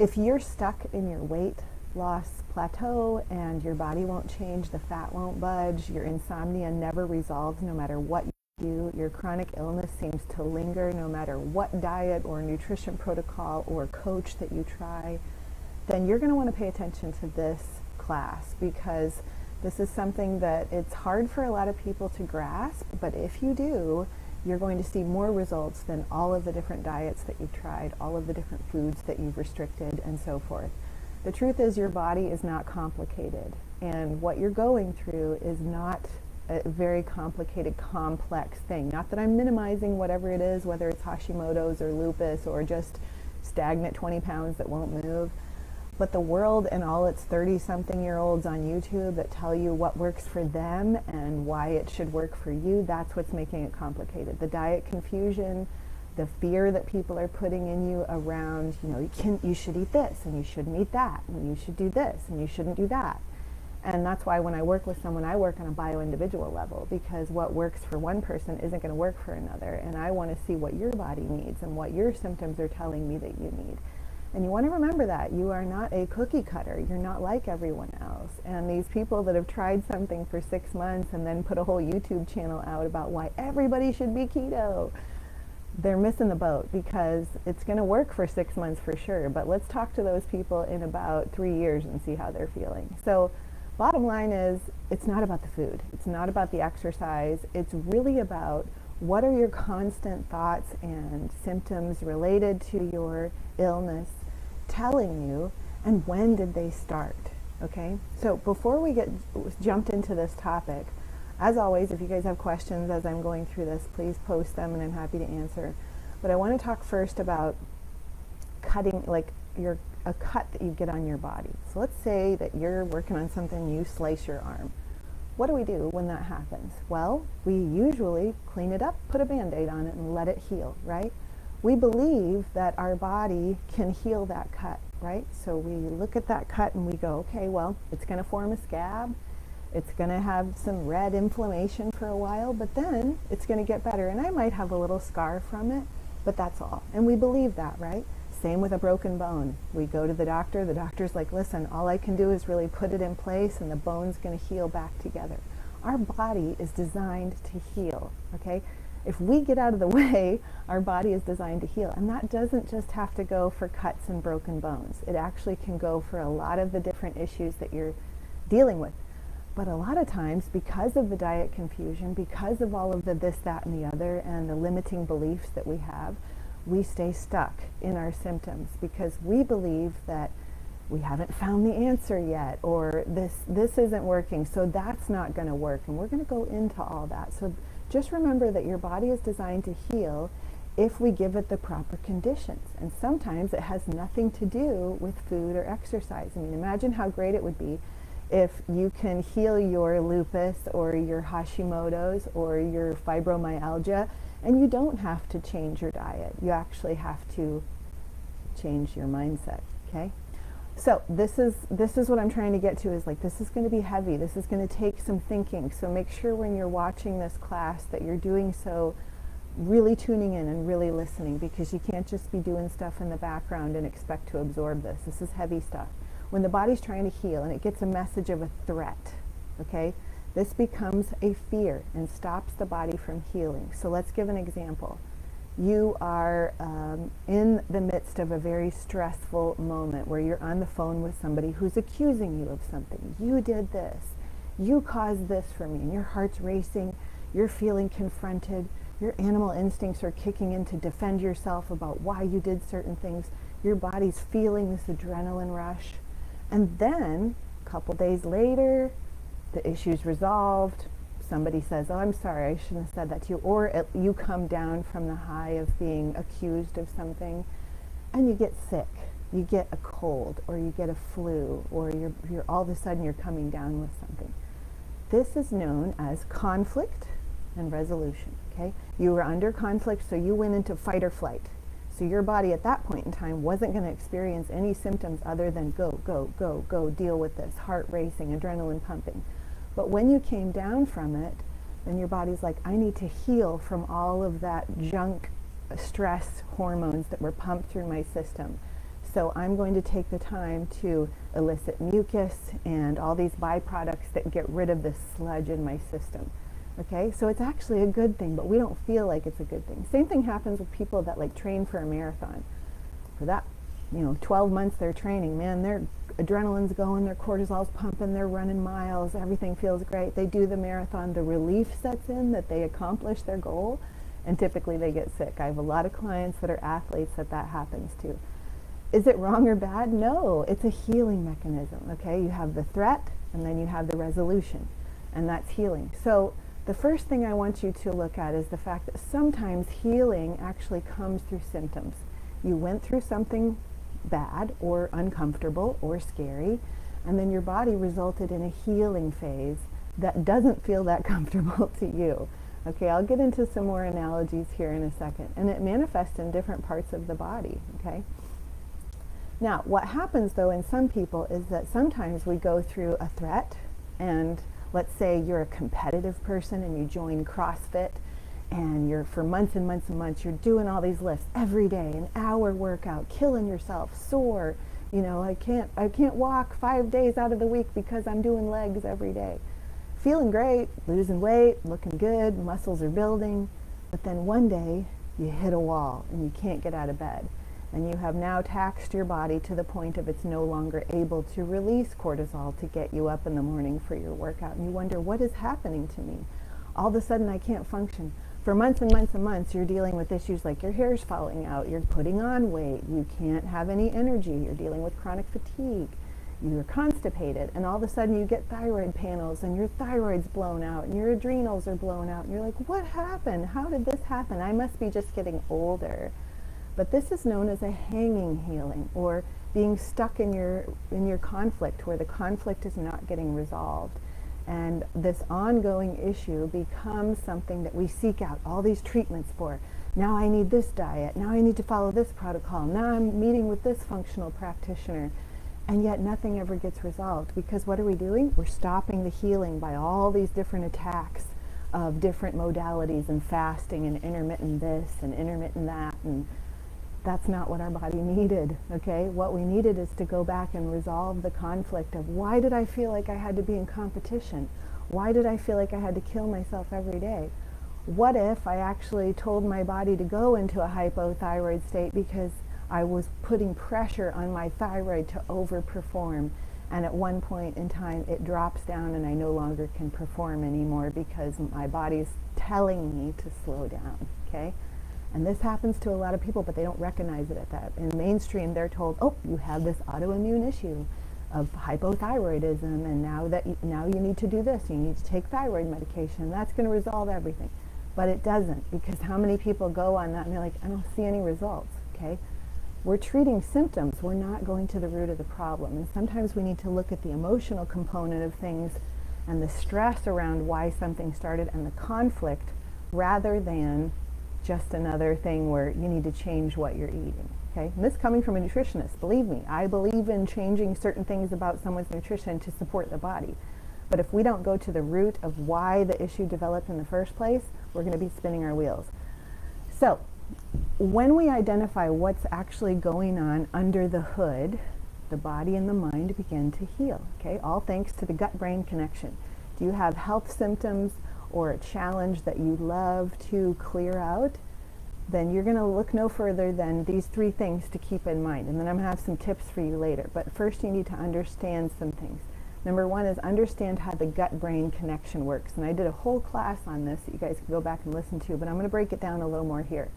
if you're stuck in your weight loss plateau and your body won't change, the fat won't budge, your insomnia never resolves no matter what you do, your chronic illness seems to linger no matter what diet or nutrition protocol or coach that you try, then you're going to want to pay attention to this class because this is something that it's hard for a lot of people to grasp, but if you do, you're going to see more results than all of the different diets that you've tried, all of the different foods that you've restricted, and so forth. The truth is your body is not complicated, and what you're going through is not a very complicated, complex thing. Not that I'm minimizing whatever it is, whether it's Hashimoto's or lupus or just stagnant 20 pounds that won't move. But the world and all its 30 something year olds on YouTube that tell you what works for them and why it should work for you, that's what's making it complicated. The diet confusion, the fear that people are putting in you around, you know, you can you should eat this and you shouldn't eat that and you should do this and you shouldn't do that. And that's why when I work with someone, I work on a bio individual level because what works for one person isn't going to work for another. And I want to see what your body needs and what your symptoms are telling me that you need. And you want to remember that. You are not a cookie cutter. You're not like everyone else. And these people that have tried something for six months and then put a whole YouTube channel out about why everybody should be keto, they're missing the boat because it's going to work for six months for sure. But let's talk to those people in about three years and see how they're feeling. So, bottom line is it's not about the food, it's not about the exercise, it's really about what are your constant thoughts and symptoms related to your illness telling you and when did they start okay? So before we get jumped into this topic as always if you guys have questions as i'm going through this please post them and i'm happy to answer. But i want to talk first about cutting like your a cut that you get on your body. So let's say that you're working on something you slice your arm. What do we do when that happens? Well we usually clean it up put a band-aid on it and let it heal right we believe that our body can heal that cut, right? So we look at that cut and we go, okay, well, it's going to form a scab. It's going to have some red inflammation for a while, but then it's going to get better. And I might have a little scar from it, but that's all. And we believe that, right? Same with a broken bone. We go to the doctor, the doctor's like, listen, all I can do is really put it in place and the bone's going to heal back together. Our body is designed to heal, okay? If we get out of the way, our body is designed to heal. And that doesn't just have to go for cuts and broken bones. It actually can go for a lot of the different issues that you're dealing with. But a lot of times, because of the diet confusion, because of all of the this, that, and the other, and the limiting beliefs that we have, we stay stuck in our symptoms because we believe that we haven't found the answer yet or this this isn't working so that's not going to work and we're going to go into all that so just remember that your body is designed to heal if we give it the proper conditions. And sometimes it has nothing to do with food or exercise. I mean, imagine how great it would be if you can heal your lupus or your Hashimoto's or your fibromyalgia and you don't have to change your diet. You actually have to change your mindset, okay? So this is this is what I'm trying to get to is like this is going to be heavy. This is going to take some thinking. So make sure when you're watching this class that you're doing so really tuning in and really listening because you can't just be doing stuff in the background and expect to absorb this. This is heavy stuff. When the body's trying to heal and it gets a message of a threat, okay? This becomes a fear and stops the body from healing. So let's give an example you are um, in the midst of a very stressful moment where you're on the phone with somebody who's accusing you of something. You did this. You caused this for me. And your heart's racing. You're feeling confronted. Your animal instincts are kicking in to defend yourself about why you did certain things. Your body's feeling this adrenaline rush. And then, a couple days later, the issue's resolved somebody says, oh, I'm sorry, I shouldn't have said that to you, or it, you come down from the high of being accused of something and you get sick. You get a cold or you get a flu or you're, you're all of a sudden you're coming down with something. This is known as conflict and resolution, okay? You were under conflict, so you went into fight or flight. So your body at that point in time wasn't going to experience any symptoms other than go, go, go, go, deal with this, heart racing, adrenaline pumping. But when you came down from it, then your body's like, I need to heal from all of that junk stress hormones that were pumped through my system. So I'm going to take the time to elicit mucus and all these byproducts that get rid of the sludge in my system. Okay, so it's actually a good thing, but we don't feel like it's a good thing. Same thing happens with people that like train for a marathon. For that, you know, 12 months they're training, man, their adrenaline's going, their cortisol's pumping, they're running miles, everything feels great. They do the marathon, the relief sets in that they accomplish their goal, and typically they get sick. I have a lot of clients that are athletes that that happens to. Is it wrong or bad? No, it's a healing mechanism, okay? You have the threat, and then you have the resolution, and that's healing. So the first thing I want you to look at is the fact that sometimes healing actually comes through symptoms. You went through something bad or uncomfortable or scary, and then your body resulted in a healing phase that doesn't feel that comfortable to you. Okay, I'll get into some more analogies here in a second. And it manifests in different parts of the body, okay? Now, what happens though in some people is that sometimes we go through a threat and let's say you're a competitive person and you join CrossFit and you're for months and months and months you're doing all these lifts every day an hour workout killing yourself sore you know i can't i can't walk five days out of the week because i'm doing legs every day feeling great losing weight looking good muscles are building but then one day you hit a wall and you can't get out of bed and you have now taxed your body to the point of it's no longer able to release cortisol to get you up in the morning for your workout. And you wonder, what is happening to me? All of a sudden, I can't function. For months and months and months, you're dealing with issues like your hair's falling out, you're putting on weight, you can't have any energy, you're dealing with chronic fatigue, you're constipated, and all of a sudden you get thyroid panels and your thyroid's blown out and your adrenals are blown out, and you're like, what happened? How did this happen? I must be just getting older. But this is known as a hanging healing or being stuck in your in your conflict where the conflict is not getting resolved. And this ongoing issue becomes something that we seek out all these treatments for. Now I need this diet. Now I need to follow this protocol. Now I'm meeting with this functional practitioner. And yet nothing ever gets resolved because what are we doing? We're stopping the healing by all these different attacks of different modalities and fasting and intermittent this and intermittent that and that's not what our body needed, okay? What we needed is to go back and resolve the conflict of why did I feel like I had to be in competition? Why did I feel like I had to kill myself every day? What if I actually told my body to go into a hypothyroid state because I was putting pressure on my thyroid to overperform and at one point in time it drops down and I no longer can perform anymore because my body's telling me to slow down, okay? And this happens to a lot of people, but they don't recognize it at that. In mainstream, they're told, oh, you have this autoimmune issue of hypothyroidism, and now that now you need to do this, you need to take thyroid medication. That's going to resolve everything. But it doesn't, because how many people go on that and they're like, I don't see any results, okay? We're treating symptoms. We're not going to the root of the problem. And sometimes we need to look at the emotional component of things and the stress around why something started and the conflict rather than just another thing where you need to change what you're eating. Okay, and this coming from a nutritionist. Believe me, I believe in changing certain things about someone's nutrition to support the body. But if we don't go to the root of why the issue developed in the first place, we're going to be spinning our wheels. So, when we identify what's actually going on under the hood, the body and the mind begin to heal. Okay, all thanks to the gut-brain connection. Do you have health symptoms? Or a challenge that you love to clear out, then you're going to look no further than these three things to keep in mind. And then I'm going to have some tips for you later. But first, you need to understand some things. Number one is understand how the gut brain connection works. And I did a whole class on this that you guys can go back and listen to, but I'm going to break it down a little more here.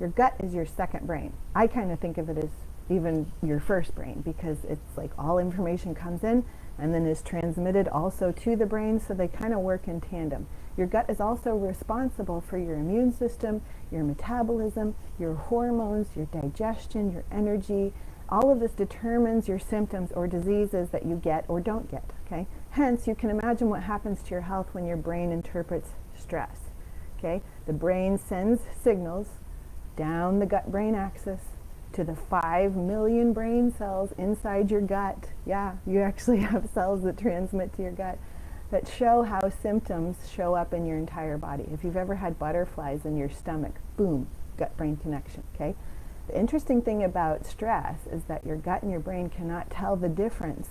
Your gut is your second brain. I kind of think of it as even your first brain because it's like all information comes in and then is transmitted also to the brain, so they kind of work in tandem. Your gut is also responsible for your immune system, your metabolism, your hormones, your digestion, your energy. All of this determines your symptoms or diseases that you get or don't get, okay? Hence, you can imagine what happens to your health when your brain interprets stress, okay? The brain sends signals down the gut-brain axis to the 5 million brain cells inside your gut. Yeah, you actually have cells that transmit to your gut that show how symptoms show up in your entire body. If you've ever had butterflies in your stomach, boom, gut-brain connection, okay? The interesting thing about stress is that your gut and your brain cannot tell the difference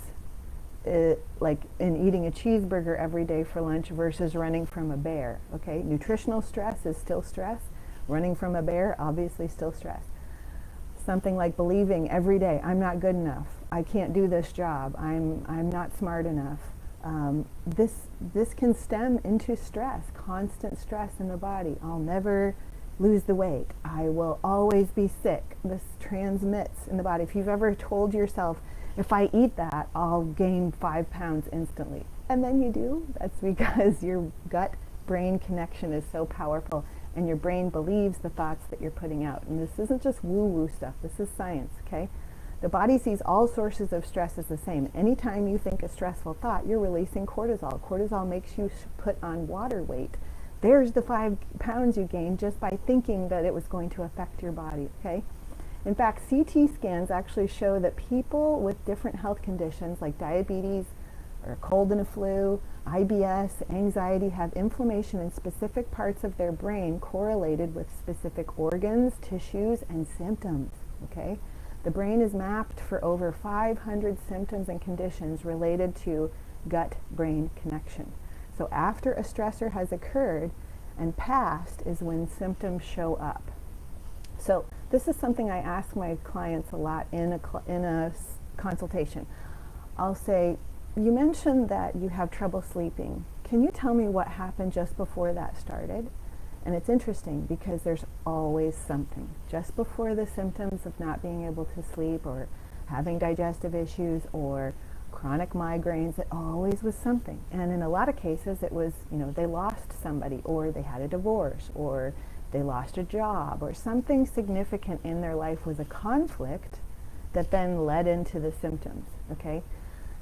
uh, like in eating a cheeseburger every day for lunch versus running from a bear. Okay, nutritional stress is still stress. Running from a bear, obviously, still stress. Something like believing every day, I'm not good enough. I can't do this job. I'm I'm not smart enough. Um, this this can stem into stress, constant stress in the body. I'll never lose the weight. I will always be sick. This transmits in the body. If you've ever told yourself if I eat that, I'll gain five pounds instantly. And then you do. That's because your gut brain connection is so powerful and your brain believes the thoughts that you're putting out. And this isn't just woo woo stuff, this is science, okay? The body sees all sources of stress as the same. Anytime you think a stressful thought, you're releasing cortisol. Cortisol makes you put on water weight. There's the five pounds you gained just by thinking that it was going to affect your body, okay? In fact, CT scans actually show that people with different health conditions like diabetes or cold and a flu, IBS, anxiety have inflammation in specific parts of their brain correlated with specific organs, tissues, and symptoms. Okay? The brain is mapped for over 500 symptoms and conditions related to gut-brain connection. So after a stressor has occurred and passed is when symptoms show up. So this is something I ask my clients a lot in a, in a consultation. I'll say, you mentioned that you have trouble sleeping. Can you tell me what happened just before that started? And it's interesting because there's always something. Just before the symptoms of not being able to sleep or having digestive issues or chronic migraines, it always was something. And in a lot of cases, it was, you know, they lost somebody or they had a divorce or they lost a job or something significant in their life was a conflict that then led into the symptoms, okay?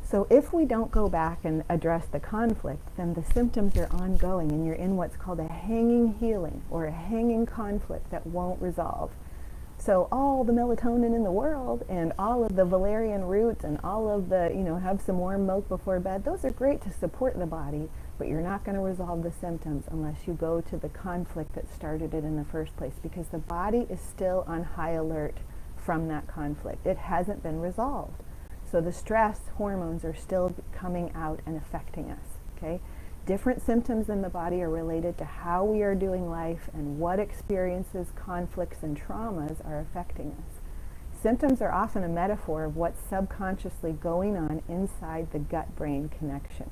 So if we don't go back and address the conflict, then the symptoms are ongoing and you're in what's called a hanging healing or a hanging conflict that won't resolve. So all the melatonin in the world and all of the valerian roots and all of the, you know, have some warm milk before bed, those are great to support the body, but you're not going to resolve the symptoms unless you go to the conflict that started it in the first place because the body is still on high alert from that conflict. It hasn't been resolved. So the stress hormones are still coming out and affecting us, okay? Different symptoms in the body are related to how we are doing life and what experiences, conflicts, and traumas are affecting us. Symptoms are often a metaphor of what's subconsciously going on inside the gut-brain connection.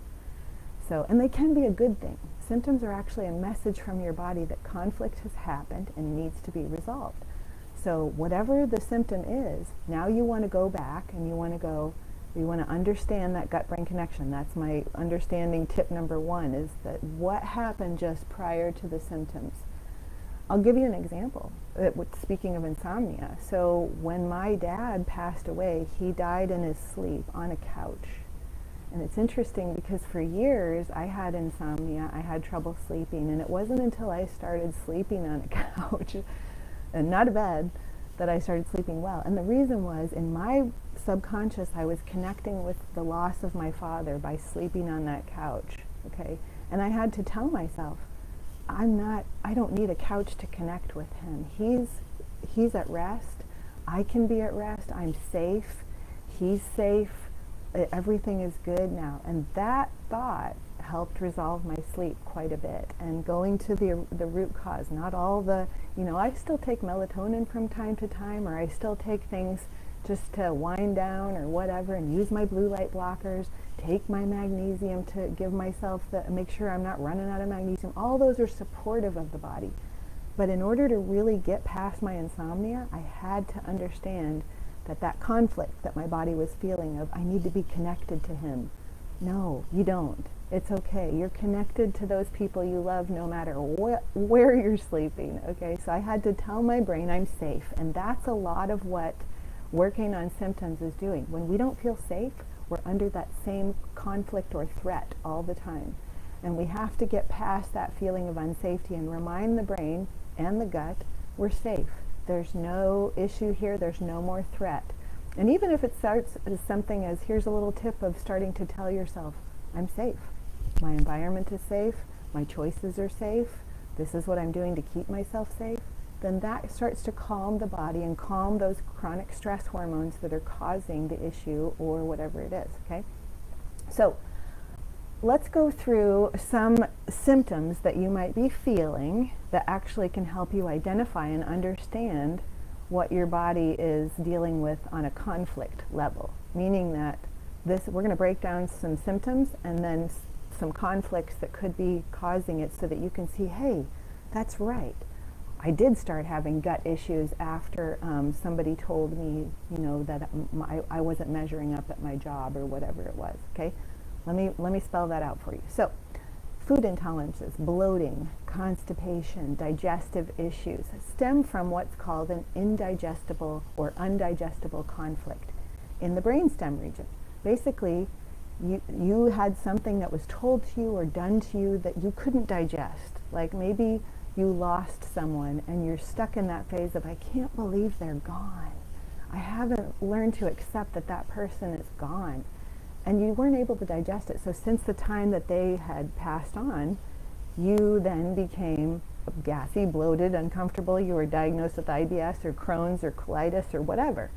So, and they can be a good thing. Symptoms are actually a message from your body that conflict has happened and needs to be resolved. So whatever the symptom is, now you want to go back and you want to go, you want to understand that gut-brain connection. That's my understanding tip number one is that what happened just prior to the symptoms. I'll give you an example, uh, speaking of insomnia. So when my dad passed away, he died in his sleep on a couch. And it's interesting because for years I had insomnia, I had trouble sleeping, and it wasn't until I started sleeping on a couch and not a bed that I started sleeping well. And the reason was in my subconscious I was connecting with the loss of my father by sleeping on that couch, okay? And I had to tell myself, I'm not I don't need a couch to connect with him. He's he's at rest. I can be at rest. I'm safe. He's safe everything is good now. And that thought helped resolve my sleep quite a bit. And going to the, the root cause, not all the, you know, I still take melatonin from time to time, or I still take things just to wind down or whatever and use my blue light blockers, take my magnesium to give myself the, make sure I'm not running out of magnesium. All those are supportive of the body. But in order to really get past my insomnia, I had to understand that that conflict that my body was feeling of I need to be connected to him. No, you don't. It's okay. You're connected to those people you love no matter wh where you're sleeping. Okay, so I had to tell my brain I'm safe. And that's a lot of what working on symptoms is doing. When we don't feel safe, we're under that same conflict or threat all the time. And we have to get past that feeling of unsafety and remind the brain and the gut we're safe. There's no issue here. There's no more threat. And even if it starts as something as here's a little tip of starting to tell yourself, I'm safe. My environment is safe. My choices are safe. This is what I'm doing to keep myself safe. then that starts to calm the body and calm those chronic stress hormones that are causing the issue or whatever it is, okay? So let's go through some symptoms that you might be feeling that actually can help you identify and understand what your body is dealing with on a conflict level, meaning that this we're going to break down some symptoms and then some conflicts that could be causing it so that you can see, hey, that's right. I did start having gut issues after um, somebody told me, you know, that my, I wasn't measuring up at my job or whatever it was. Okay, let me let me spell that out for you. So, food intolerances, bloating, constipation, digestive issues stem from what's called an indigestible or undigestible conflict in the brainstem region. Basically, you, you had something that was told to you or done to you that you couldn't digest. Like maybe you lost someone and you're stuck in that phase of, I can't believe they're gone. I haven't learned to accept that that person is gone. And you weren't able to digest it. So since the time that they had passed on, you then became gassy, bloated, uncomfortable. You were diagnosed with IBS or Crohn's or colitis or whatever.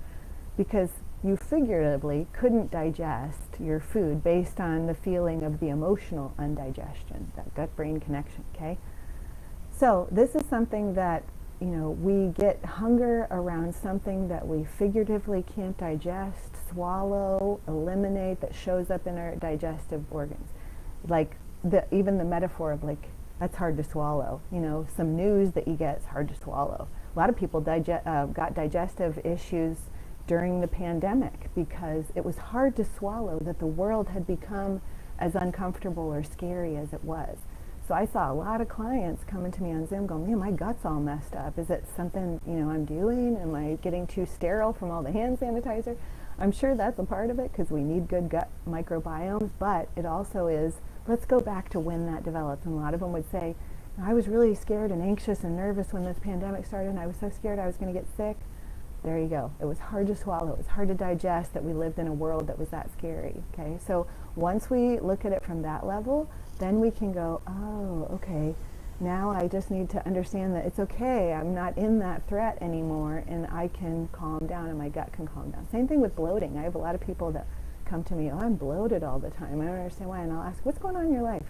Because you figuratively couldn't digest your food based on the feeling of the emotional undigestion, that gut brain connection, okay? So, this is something that, you know, we get hunger around something that we figuratively can't digest, swallow, eliminate, that shows up in our digestive organs. Like, the, even the metaphor of like, that's hard to swallow. You know, some news that you get is hard to swallow. A lot of people dige- uh, got digestive issues during the pandemic because it was hard to swallow that the world had become as uncomfortable or scary as it was. So I saw a lot of clients coming to me on Zoom going, man, my gut's all messed up. Is it something, you know, I'm doing? Am I getting too sterile from all the hand sanitizer? I'm sure that's a part of it because we need good gut microbiomes, but it also is, let's go back to when that developed. And a lot of them would say, I was really scared and anxious and nervous when this pandemic started and I was so scared I was going to get sick. There you go. It was hard to swallow. It was hard to digest that we lived in a world that was that scary. Okay, so once we look at it from that level, then we can go, oh, okay, now I just need to understand that it's okay. I'm not in that threat anymore, and I can calm down, and my gut can calm down. Same thing with bloating. I have a lot of people that come to me, oh, I'm bloated all the time. I don't understand why, and I'll ask, what's going on in your life?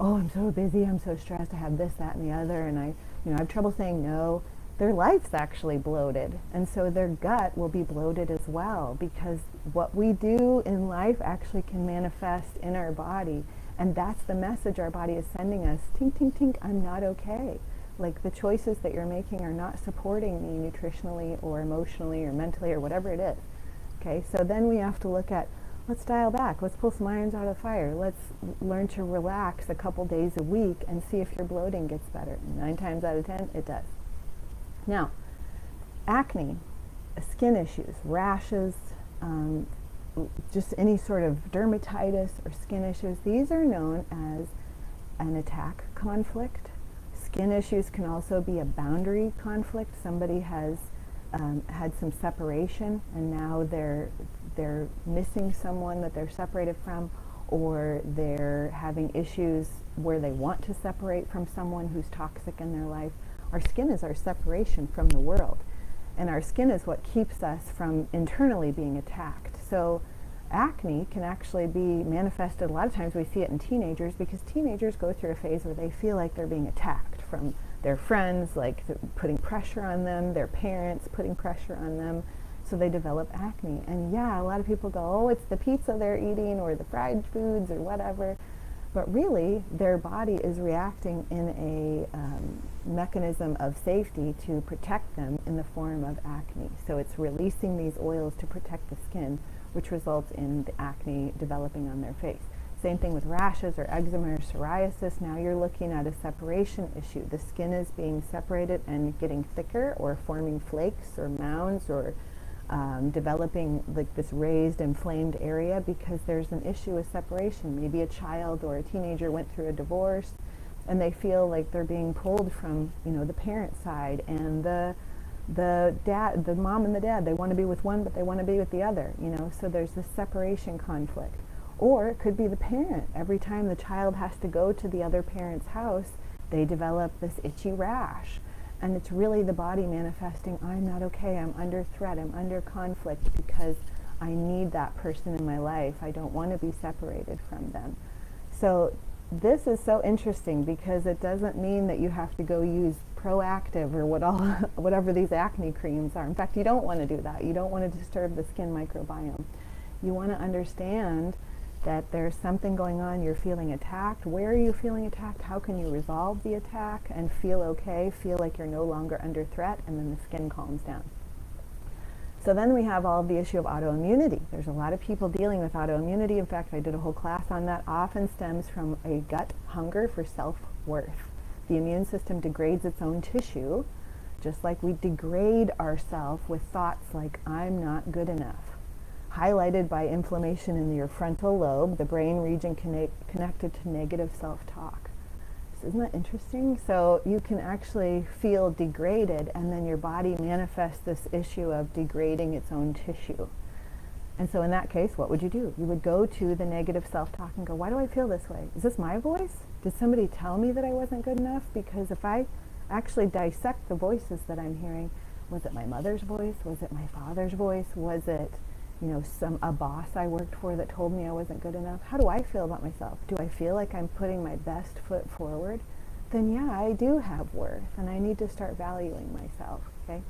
Oh, I'm so busy. I'm so stressed. I have this, that, and the other, and I, you know, I have trouble saying no their life's actually bloated. And so their gut will be bloated as well because what we do in life actually can manifest in our body. And that's the message our body is sending us. Tink, tink, tink, I'm not okay. Like the choices that you're making are not supporting me nutritionally or emotionally or mentally or whatever it is. Okay, so then we have to look at let's dial back. Let's pull some irons out of the fire. Let's learn to relax a couple days a week and see if your bloating gets better. Nine times out of ten, it does. Now, acne, skin issues, rashes, um, just any sort of dermatitis or skin issues, these are known as an attack conflict. Skin issues can also be a boundary conflict. Somebody has um, had some separation and now they're they're missing someone that they're separated from or they're having issues where they want to separate from someone who's toxic in their life. Our skin is our separation from the world. And our skin is what keeps us from internally being attacked. So acne can actually be manifested, a lot of times we see it in teenagers because teenagers go through a phase where they feel like they're being attacked from their friends, like putting pressure on them, their parents putting pressure on them. So they develop acne. And yeah, a lot of people go, oh, it's the pizza they're eating or the fried foods or whatever. But really, their body is reacting in a um, mechanism of safety to protect them in the form of acne. So it's releasing these oils to protect the skin, which results in the acne developing on their face. Same thing with rashes or eczema or psoriasis. Now you're looking at a separation issue. The skin is being separated and getting thicker or forming flakes or mounds or um, developing like this raised inflamed area because there's an issue with separation. Maybe a child or a teenager went through a divorce and they feel like they're being pulled from, you know, the parent side and the the dad, the mom and the dad, they want to be with one but they want to be with the other, you know. So there's this separation conflict. Or it could be the parent. Every time the child has to go to the other parent's house, they develop this itchy rash And it's really the body manifesting, I'm not okay, I'm under threat, I'm under conflict because I need that person in my life. I don't want to be separated from them. So this is so interesting because it doesn't mean that you have to go use Proactiv or what all, whatever these acne creams are. In fact, you don't want to do that. You don't want to disturb the skin microbiome. You want to understand that there's something going on, you're feeling attacked. Where are you feeling attacked? How can you resolve the attack and feel okay, feel like you're no longer under threat, and then the skin calms down. So then we have all the issue of autoimmunity. There's a lot of people dealing with autoimmunity. In fact, I did a whole class on that. Often stems from a gut hunger for self-worth. The immune system degrades its own tissue, just like we degrade ourselves with thoughts like, I'm not good enough. Highlighted by inflammation in your frontal lobe, the brain region connect, connected to negative self-talk. Isn't that interesting? So you can actually feel degraded and then your body manifests this issue of degrading its own tissue. And so in that case, what would you do? You would go to the negative self-talk and go, why do I feel this way? Is this my voice? Did somebody tell me that I wasn't good enough? Because if I actually dissect the voices that I'm hearing, was it my mother's voice? Was it my father's voice? Was it you know, some a boss I worked for that told me I wasn't good enough? How do I feel about myself? Do I feel like I'm putting my best foot forward? Then yeah, I do have worth and I need to start valuing myself, okay?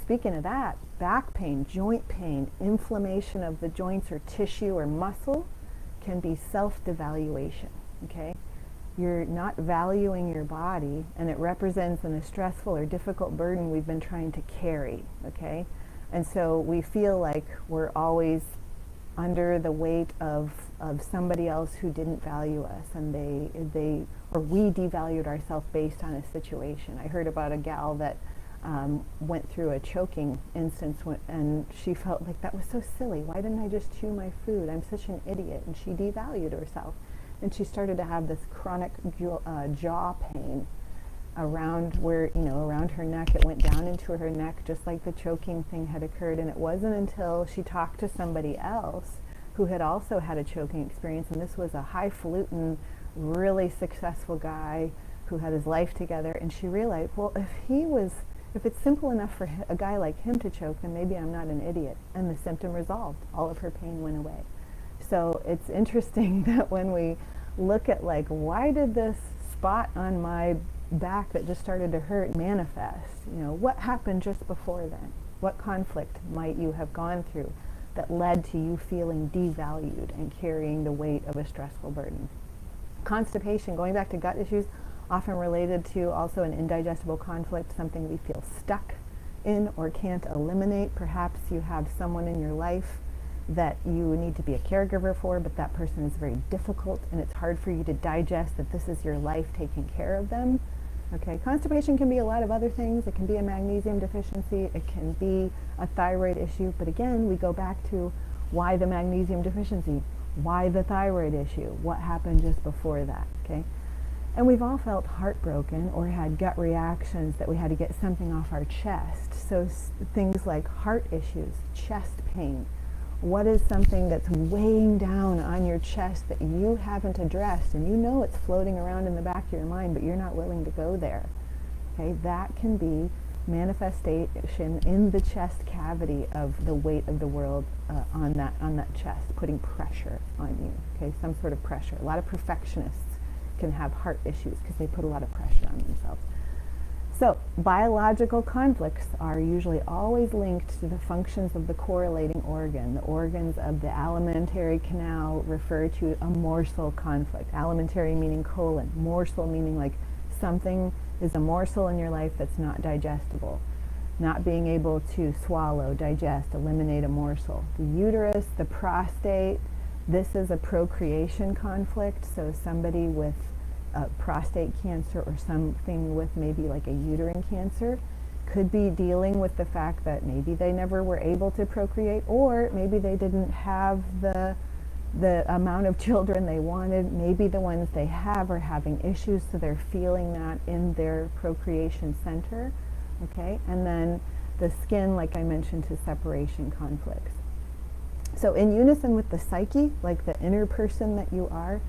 Speaking of that, back pain, joint pain, inflammation of the joints or tissue or muscle can be self-devaluation, okay? You're not valuing your body and it represents a stressful or difficult burden we've been trying to carry, okay? And so we feel like we're always under the weight of, of somebody else who didn't value us and they, they, or we devalued ourselves based on a situation. I heard about a gal that um, went through a choking instance and she felt like that was so silly. Why didn't I just chew my food? I'm such an idiot. And she devalued herself. And she started to have this chronic uh, jaw pain around where, you know, around her neck. It went down into her neck just like the choking thing had occurred. And it wasn't until she talked to somebody else who had also had a choking experience. And this was a highfalutin, really successful guy who had his life together. And she realized, well, if he was, if it's simple enough for a guy like him to choke, then maybe I'm not an idiot. And the symptom resolved. All of her pain went away. So it's interesting that when we look at like, why did this spot on my back that just started to hurt manifest? You know, what happened just before then? What conflict might you have gone through that led to you feeling devalued and carrying the weight of a stressful burden? Constipation, going back to gut issues, often related to also an indigestible conflict, something we feel stuck in or can't eliminate. Perhaps you have someone in your life that you need to be a caregiver for, but that person is very difficult and it's hard for you to digest that this is your life taking care of them. Okay, constipation can be a lot of other things. It can be a magnesium deficiency. It can be a thyroid issue. But again, we go back to why the magnesium deficiency? Why the thyroid issue? What happened just before that? Okay, and we've all felt heartbroken or had gut reactions that we had to get something off our chest. So things like heart issues, chest pain, what is something that's weighing down on your chest that you haven't addressed? And you know it's floating around in the back of your mind but you're not willing to go there. Okay that can be manifestation in the chest cavity of the weight of the world uh, on that on that chest putting pressure on you okay? Some sort of pressure. A lot of perfectionists can have heart issues because they put a lot of pressure on themselves so biological conflicts are usually always linked to the functions of the correlating organ. The organs of the alimentary canal refer to a morsel conflict. Alimentary meaning colon, morsel meaning like something is a morsel in your life that's not digestible. Not being able to swallow, digest, eliminate a morsel. The uterus, the prostate, this is a procreation conflict. So somebody with uh, prostate cancer or something with maybe like a uterine cancer could be dealing with the fact that maybe they never were able to procreate or maybe they didn't have the the amount of children they wanted. Maybe the ones they have are having issues so they're feeling that in their procreation center okay? And then the skin like I mentioned to separation conflicts. So in unison with the psyche like the inner person that you are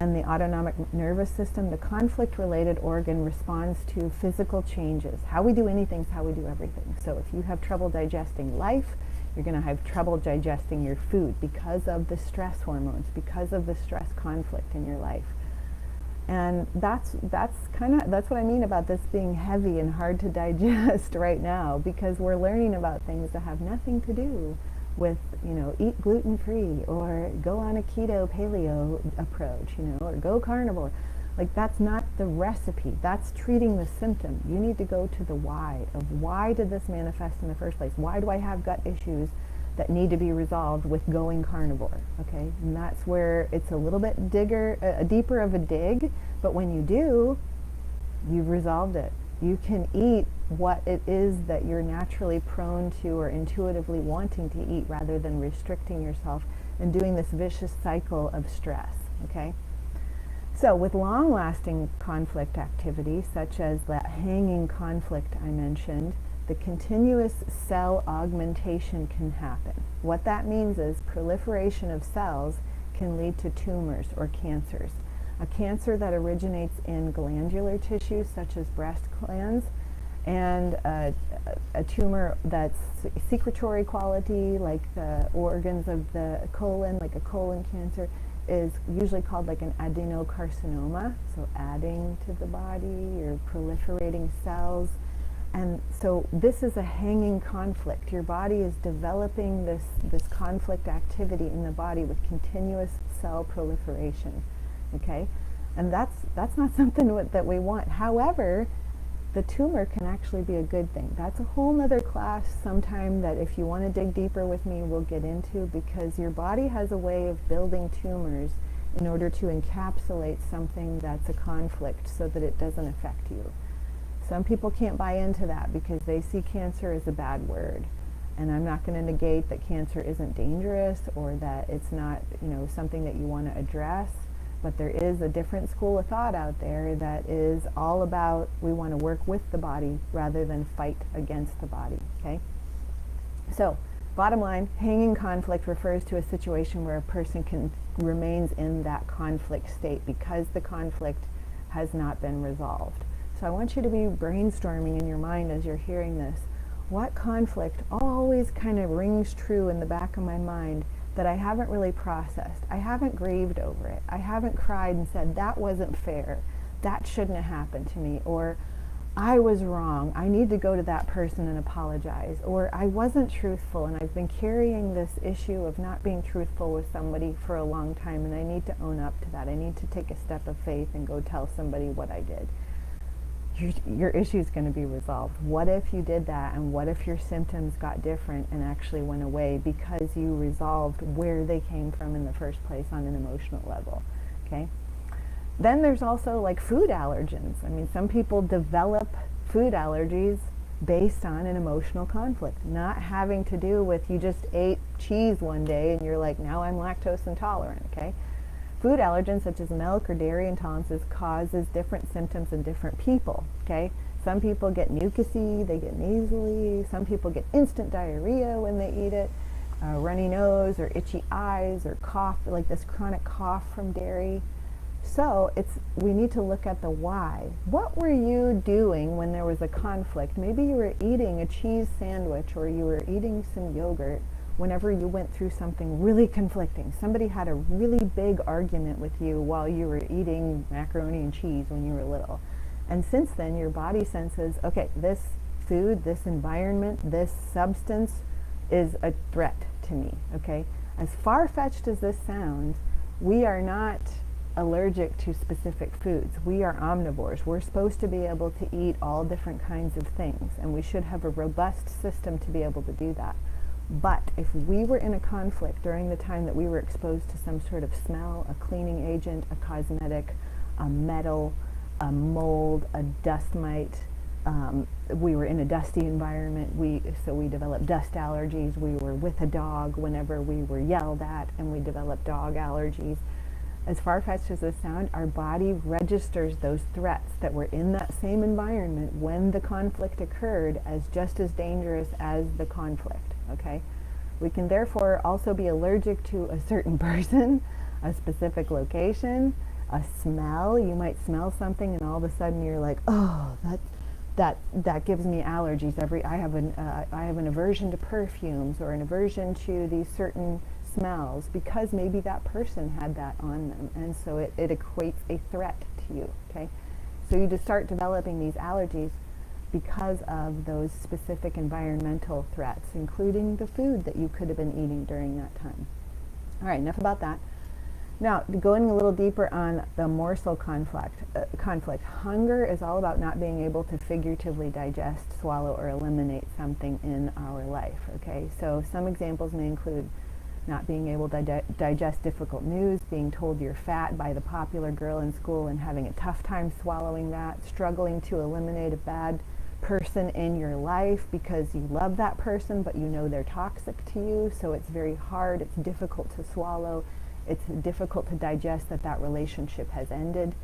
and the autonomic nervous system, the conflict related organ responds to physical changes. How we do anything is how we do everything. So if you have trouble digesting life, you're going to have trouble digesting your food because of the stress hormones, because of the stress conflict in your life. And that's that's kind of that's what I mean about this being heavy and hard to digest right now because we're learning about things that have nothing to do with, you know, eat gluten free or go on a keto paleo approach, you know, or go carnivore. Like that's not the recipe. That's treating the symptom. You need to go to the why of why did this manifest in the first place? Why do I have gut issues that need to be resolved with going carnivore? Okay, and that's where it's a little bit digger, a deeper of a dig. But when you do, you've resolved it. You can eat what it is that you're naturally prone to or intuitively wanting to eat rather than restricting yourself and doing this vicious cycle of stress, okay? So with long-lasting conflict activity, such as that hanging conflict I mentioned, the continuous cell augmentation can happen. What that means is proliferation of cells can lead to tumors or cancers. A cancer that originates in glandular tissue, such as breast glands, and a, a, tumor that's secretory quality, like the organs of the colon, like a colon cancer, is usually called like an adenocarcinoma, so adding to the body, or proliferating cells. And so this is a hanging conflict. Your body is developing this, this conflict activity in the body with continuous cell proliferation, okay? And that's, that's not something that we want. However, the tumor can actually be a good thing. That's a whole nother class sometime that if you want to dig deeper with me, we'll get into because your body has a way of building tumors in order to encapsulate something that's a conflict so that it doesn't affect you. Some people can't buy into that because they see cancer as a bad word. And I'm not going to negate that cancer isn't dangerous or that it's not, you know, something that you want to address. But there is a different school of thought out there that is all about we want to work with the body rather than fight against the body. Okay? So, bottom line, hanging conflict refers to a situation where a person can remains in that conflict state because the conflict has not been resolved. So I want you to be brainstorming in your mind as you're hearing this. What conflict always kind of rings true in the back of my mind that I haven't really processed. I haven't grieved over it. I haven't cried and said, that wasn't fair. That shouldn't have happened to me. Or I was wrong. I need to go to that person and apologize. Or I wasn't truthful and I've been carrying this issue of not being truthful with somebody for a long time and I need to own up to that. I need to take a step of faith and go tell somebody what I did your, your issue is going to be resolved. What if you did that and what if your symptoms got different and actually went away because you resolved where they came from in the first place on an emotional level, okay? Then there's also like food allergens. I mean, some people develop food allergies based on an emotional conflict, not having to do with you just ate cheese one day and you're like, now I'm lactose intolerant, okay? Food allergens such as milk or dairy intolerances causes different symptoms in different people, okay? Some people get mucousy, they get nasally, some people get instant diarrhea when they eat it, runny nose or itchy eyes or cough, like this chronic cough from dairy. So it's we need to look at the why. What were you doing when there was a conflict? Maybe you were eating a cheese sandwich or you were eating some yogurt whenever you went through something really conflicting. Somebody had a really big argument with you while you were eating macaroni and cheese when you were little. And since then, your body senses, okay, this food, this environment, this substance is a threat to me, okay? As far-fetched as this sounds, we are not allergic to specific foods. We are omnivores. We're supposed to be able to eat all different kinds of things, and we should have a robust system to be able to do that. But if we were in a conflict during the time that we were exposed to some sort of smell, a cleaning agent, a cosmetic, a metal, a mold, a dust mite, um, we were in a dusty environment, we, so we developed dust allergies. We were with a dog whenever we were yelled at, and we developed dog allergies. As far-fetched as this sound, our body registers those threats that were in that same environment when the conflict occurred as just as dangerous as the conflict okay? We can therefore also be allergic to a certain person, a specific location, a smell. You might smell something and all of a sudden you're like, oh, that that that gives me allergies. Every I have an uh, I have an aversion to perfumes or an aversion to these certain smells because maybe that person had that on them, and so it, it equates a threat to you. Okay, so you just start developing these allergies because of those specific environmental threats, including the food that you could have been eating during that time. All right, enough about that. Now, going a little deeper on the morsel conflict, uh, conflict, hunger is all about not being able to figuratively digest, swallow, or eliminate something in our life. Okay, so some examples may include not being able to di digest difficult news, being told you're fat by the popular girl in school and having a tough time swallowing that, struggling to eliminate a bad person in your life because you love that person but you know they're toxic to you, so it's very hard, it's difficult to swallow it's difficult to digest that that relationship has ended.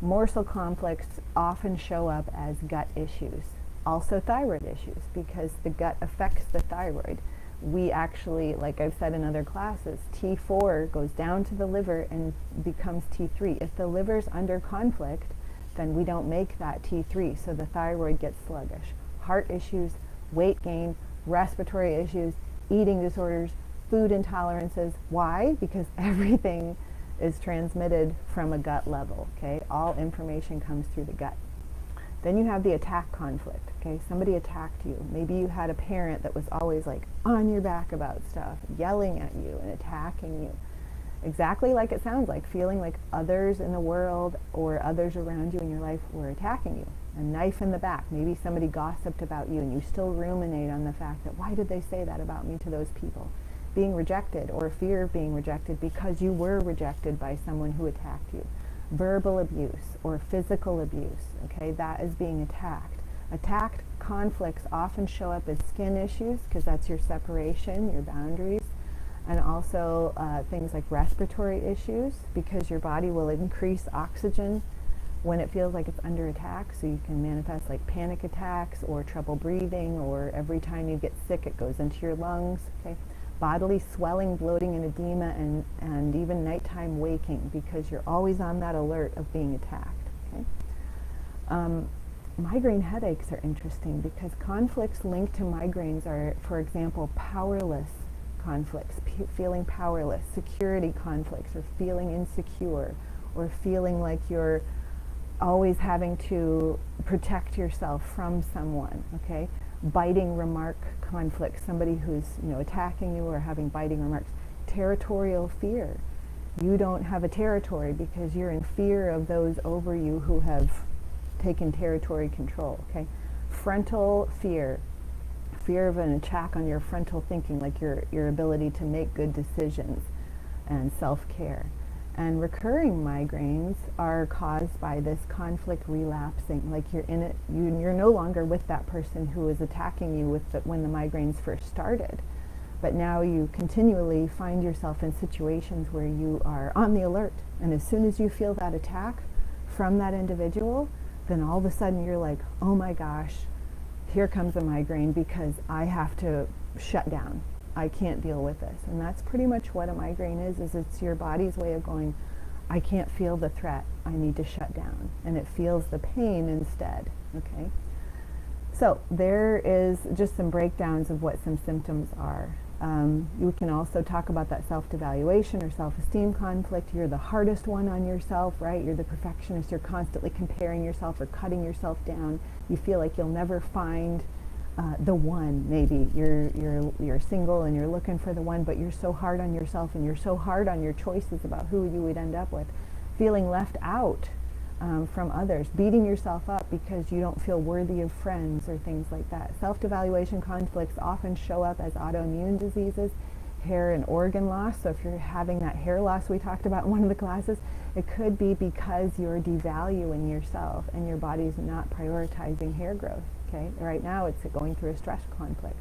Morsel conflicts often show up as gut issues, also thyroid issues, because the gut affects the thyroid. We actually, like I've said in other classes, T4 goes down to the liver and becomes T3. If the liver's under conflict, then we don't make that T3, so the thyroid gets sluggish. Heart issues, weight gain, respiratory issues, eating disorders, food intolerances. Why? Because everything is transmitted from a gut level, okay? All information comes through the gut. Then you have the attack conflict, okay? Somebody attacked you. Maybe you had a parent that was always like on your back about stuff, yelling at you and attacking you. Exactly like it sounds like, feeling like others in the world or others around you in your life were attacking you. A knife in the back. Maybe somebody gossiped about you and you still ruminate on the fact that why did they say that about me to those people? being rejected or fear of being rejected because you were rejected by someone who attacked you. Verbal abuse or physical abuse, okay, that is being attacked. Attacked conflicts often show up as skin issues because that's your separation, your boundaries, and also uh, things like respiratory issues because your body will increase oxygen when it feels like it's under attack. So you can manifest like panic attacks or trouble breathing or every time you get sick it goes into your lungs. Okay bodily swelling, bloating, and edema, and, and even nighttime waking because you're always on that alert of being attacked. Okay? Um, migraine headaches are interesting because conflicts linked to migraines are, for example, powerless conflicts, feeling powerless, security conflicts, or feeling insecure, or feeling like you're always having to protect yourself from someone, okay? biting remark conflict, somebody who's you know attacking you or having biting remarks, territorial fear. You don't have a territory because you're in fear of those over you who have taken territory control. Okay, frontal fear, fear of an attack on your frontal thinking, like your your ability to make good decisions and self-care. And recurring migraines are caused by this conflict relapsing, like you're in it, you, you're no longer with that person who was attacking you with the, when the migraines first started. But now you continually find yourself in situations where you are on the alert. And as soon as you feel that attack from that individual, then all of a sudden you're like, oh my gosh, here comes a migraine because I have to shut down. I can't deal with this. And that's pretty much what a migraine is, is it's your body's way of going, I can't feel the threat. I need to shut down. And it feels the pain instead, okay? So there is just some breakdowns of what some symptoms are. Um, you can also talk about that self-devaluation or self-esteem conflict. You're the hardest one on yourself, right? You're the perfectionist. You're constantly comparing yourself or cutting yourself down. You feel like you'll never find uh, the one maybe you're you're you're single and you're looking for the one but you're so hard on yourself and you're so hard on your choices about who you would end up with feeling left out um, from others beating yourself up because you don't feel worthy of friends or things like that. Self-devaluation conflicts often show up as autoimmune diseases hair and organ loss. So if you're having that hair loss we talked about in one of the classes it could be because you're devaluing yourself and your body's not prioritizing hair growth Okay, right now it's going through a stress conflict.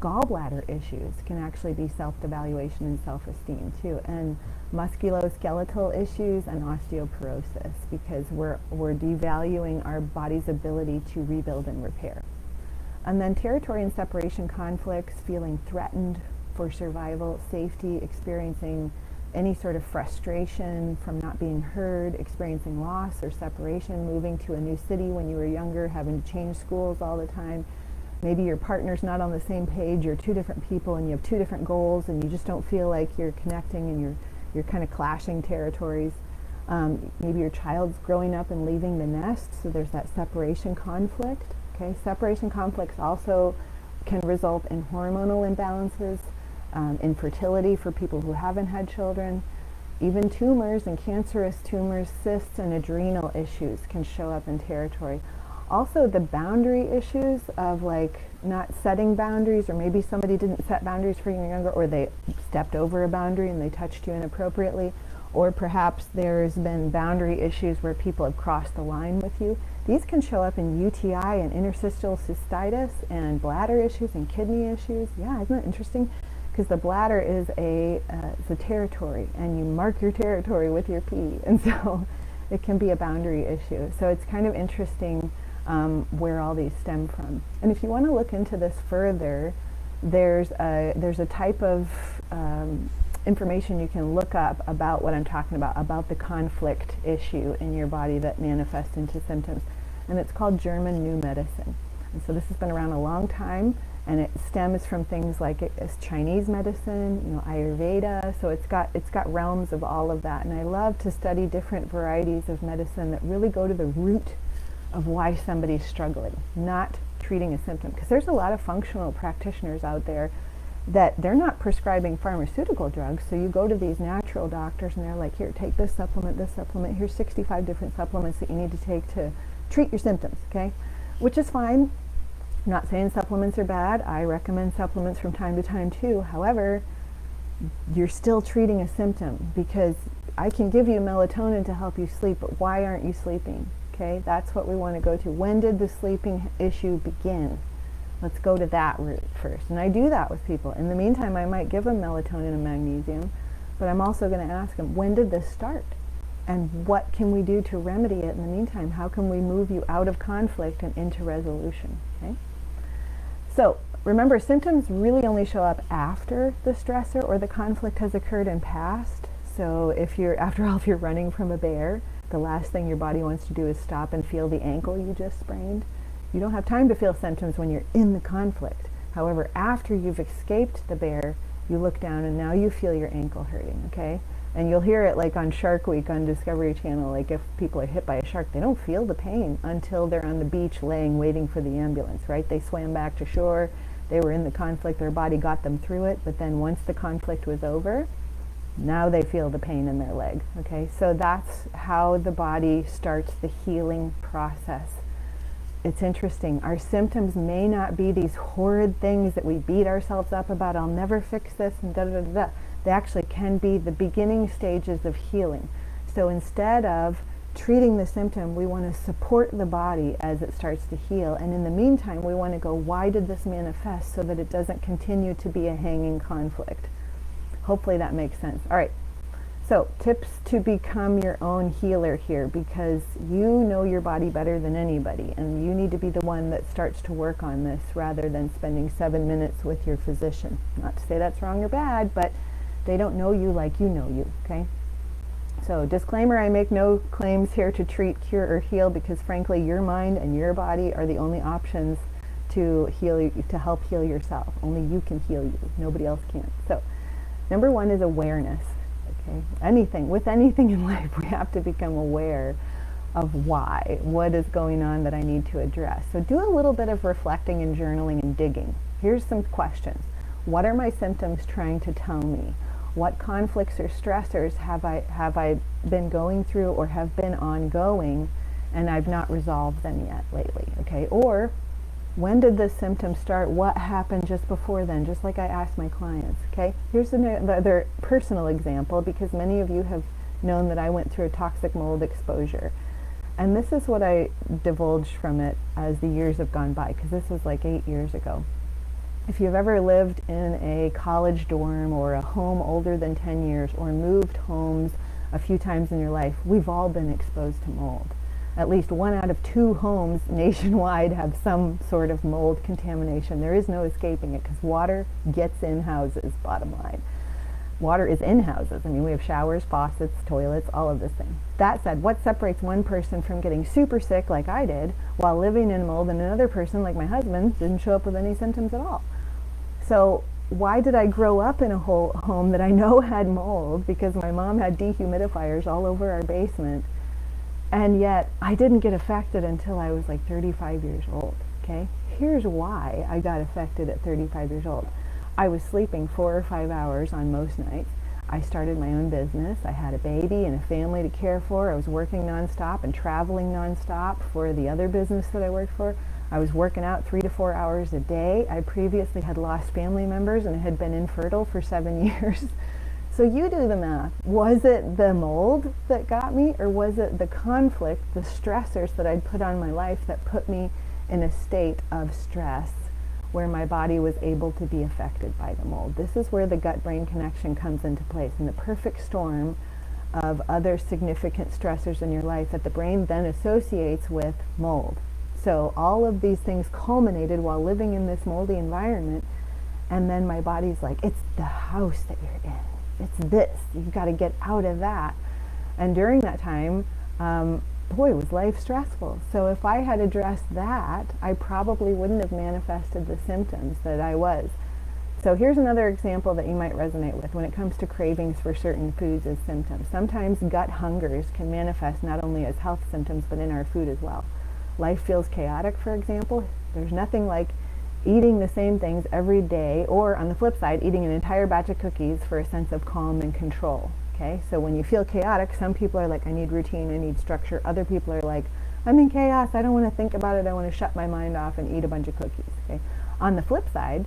Gallbladder issues can actually be self-devaluation and self-esteem too, and musculoskeletal issues and osteoporosis because we're, we're devaluing our body's ability to rebuild and repair. And then territory and separation conflicts, feeling threatened for survival, safety, experiencing any sort of frustration from not being heard, experiencing loss or separation, moving to a new city when you were younger, having to change schools all the time. Maybe your partner's not on the same page, you're two different people and you have two different goals and you just don't feel like you're connecting and you're, you're kind of clashing territories. Um, maybe your child's growing up and leaving the nest, so there's that separation conflict. Okay, separation conflicts also can result in hormonal imbalances, um, infertility for people who haven't had children. Even tumors and cancerous tumors, cysts, and adrenal issues can show up in territory. Also, the boundary issues of like not setting boundaries, or maybe somebody didn't set boundaries for you younger, or they stepped over a boundary and they touched you inappropriately, or perhaps there's been boundary issues where people have crossed the line with you. These can show up in UTI and interstitial cystitis and bladder issues and kidney issues. Yeah, isn't that interesting? Because the bladder is a, uh, it's a territory, and you mark your territory with your pee, and so it can be a boundary issue. So it's kind of interesting um, where all these stem from. And if you want to look into this further, there's a, there's a type of um, information you can look up about what I'm talking about, about the conflict issue in your body that manifests into symptoms. And it's called German New Medicine. And so this has been around a long time and it stems from things like Chinese medicine, you know, Ayurveda. So it's got it's got realms of all of that. And I love to study different varieties of medicine that really go to the root of why somebody's struggling, not treating a symptom. Because there's a lot of functional practitioners out there that they're not prescribing pharmaceutical drugs. So you go to these natural doctors and they're like, here, take this supplement, this supplement. Here's 65 different supplements that you need to take to treat your symptoms, okay? Which is fine. I'm not saying supplements are bad. I recommend supplements from time to time too. However, you're still treating a symptom because I can give you melatonin to help you sleep, but why aren't you sleeping? Okay, that's what we want to go to. When did the sleeping issue begin? Let's go to that root first. And I do that with people. In the meantime, I might give them melatonin and magnesium, but I'm also going to ask them, when did this start? And what can we do to remedy it in the meantime? How can we move you out of conflict and into resolution? Okay? So remember, symptoms really only show up after the stressor or the conflict has occurred and passed. So if you're, after all, if you're running from a bear, the last thing your body wants to do is stop and feel the ankle you just sprained. You don't have time to feel symptoms when you're in the conflict. However, after you've escaped the bear, you look down and now you feel your ankle hurting, okay? And you'll hear it like on Shark Week on Discovery Channel, like if people are hit by a shark, they don't feel the pain until they're on the beach laying waiting for the ambulance, right? They swam back to shore, they were in the conflict, their body got them through it, but then once the conflict was over, now they feel the pain in their leg, okay? So that's how the body starts the healing process it's interesting. Our symptoms may not be these horrid things that we beat ourselves up about, I'll never fix this, and da da da da. They actually can be the beginning stages of healing. So instead of treating the symptom, we want to support the body as it starts to heal. And in the meantime, we want to go, why did this manifest so that it doesn't continue to be a hanging conflict? Hopefully that makes sense. All right. So tips to become your own healer here because you know your body better than anybody and you need to be the one that starts to work on this rather than spending seven minutes with your physician. Not to say that's wrong or bad, but they don't know you like you know you, okay? So disclaimer, I make no claims here to treat, cure, or heal because frankly your mind and your body are the only options to heal to help heal yourself. Only you can heal you. Nobody else can. So number one is awareness. Okay? Anything, with anything in life, we have to become aware of why, what is going on that I need to address. So do a little bit of reflecting and journaling and digging. Here's some questions. What are my symptoms trying to tell me? What conflicts or stressors have I, have I been going through or have been ongoing and I've not resolved them yet lately, okay? Or when did the symptoms start? What happened just before then? Just like I ask my clients, okay? Here's another personal example because many of you have known that I went through a toxic mold exposure. And this is what I divulged from it as the years have gone by because this was like eight years ago. If you've ever lived in a college dorm or a home older than 10 years or moved homes a few times in your life, we've all been exposed to mold at least one out of two homes nationwide have some sort of mold contamination. There is no escaping it because water gets in houses, bottom line. Water is in houses. I mean, we have showers, faucets, toilets, all of this thing. That said, what separates one person from getting super sick like I did while living in mold and another person like my husband didn't show up with any symptoms at all? So why did I grow up in a whole home that I know had mold because my mom had dehumidifiers all over our basement and yet I didn't get affected until I was like 35 years old, okay? Here's why I got affected at 35 years old. I was sleeping four or five hours on most nights. I started my own business. I had a baby and a family to care for. I was working nonstop and traveling nonstop for the other business that I worked for. I was working out three to four hours a day. I previously had lost family members and had been infertile for seven years. So you do the math. Was it the mold that got me, or was it the conflict, the stressors that I'd put on my life that put me in a state of stress where my body was able to be affected by the mold. This is where the gut-brain connection comes into place and the perfect storm of other significant stressors in your life that the brain then associates with mold. So all of these things culminated while living in this moldy environment and then my body's like, it's the house that you're in. It's this. You've got to get out of that. And during that time, um, boy, was life stressful. So if I had addressed that, I probably wouldn't have manifested the symptoms that I was. So here's another example that you might resonate with when it comes to cravings for certain foods as symptoms. Sometimes gut hungers can manifest not only as health symptoms, but in our food as well. Life feels chaotic, for example. There's nothing like eating the same things every day, or on the flip side, eating an entire batch of cookies for a sense of calm and control. Okay, so when you feel chaotic, some people are like, I need routine, I need structure. Other people are like, I'm in chaos, I don't want to think about it, I want to shut my mind off and eat a bunch of cookies. Okay, on the flip side,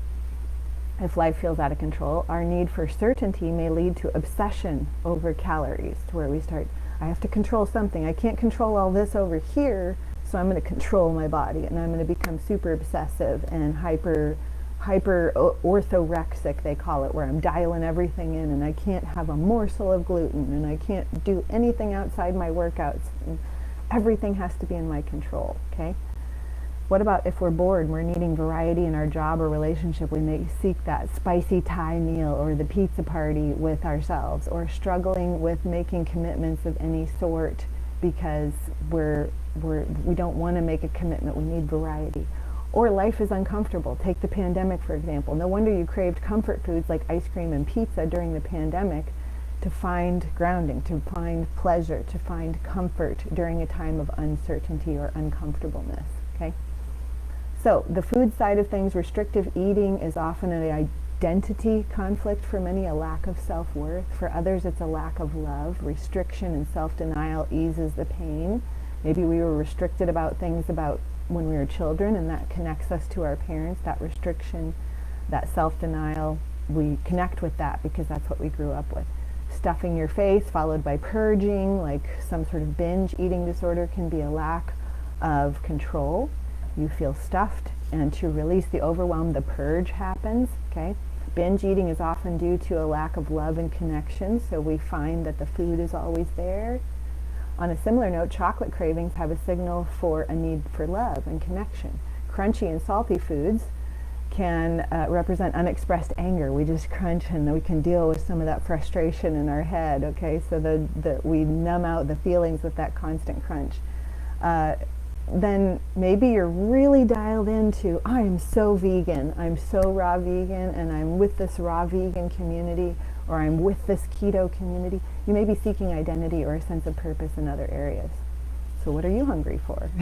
if life feels out of control, our need for certainty may lead to obsession over calories, to where we start, I have to control something. I can't control all this over here, so I'm going to control my body and I'm going to become super obsessive and hyper hyper orthorexic they call it where I'm dialing everything in and I can't have a morsel of gluten and I can't do anything outside my workouts and everything has to be in my control okay? What about if we're bored we're needing variety in our job or relationship we may seek that spicy Thai meal or the pizza party with ourselves or struggling with making commitments of any sort because we're, we're we don't want to make a commitment we need variety or life is uncomfortable. Take the pandemic, for example. No wonder you craved comfort foods like ice cream and pizza during the pandemic to find grounding, to find pleasure, to find comfort during a time of uncertainty or uncomfortableness. Okay? So the food side of things, restrictive eating is often an identity conflict for many, a lack of self-worth. For others, it's a lack of love. Restriction and self-denial eases the pain. Maybe we were restricted about things about when we were children and that connects us to our parents, that restriction, that self-denial, we connect with that because that's what we grew up with. Stuffing your face followed by purging, like some sort of binge eating disorder can be a lack of control. You feel stuffed and to release the overwhelm, the purge happens, okay? Binge eating is often due to a lack of love and connection, so we find that the food is always there, on a similar note, chocolate cravings have a signal for a need for love and connection. Crunchy and salty foods can uh, represent unexpressed anger. We just crunch and we can deal with some of that frustration in our head, okay? So the, the, we numb out the feelings with that constant crunch. Uh, then maybe you're really dialed into, I am so vegan, I'm so raw vegan, and I'm with this raw vegan community or I'm with this keto community, you may be seeking identity or a sense of purpose in other areas. So what are you hungry for?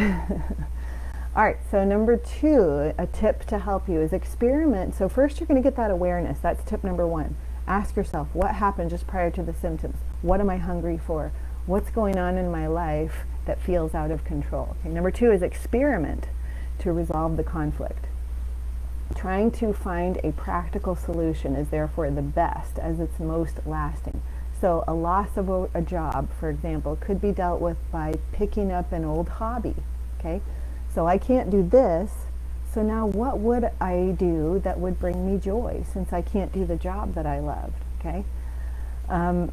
All right, so number two, a tip to help you is experiment. So first you're going to get that awareness. That's tip number one. Ask yourself, what happened just prior to the symptoms? What am I hungry for? What's going on in my life that feels out of control? Okay, number two is experiment to resolve the conflict. Trying to find a practical solution is therefore the best as it's most lasting. So a loss of a, a, job, for example, could be dealt with by picking up an old hobby, okay? So I can't do this, so now what would I do that would bring me joy since I can't do the job that I loved, okay? Um,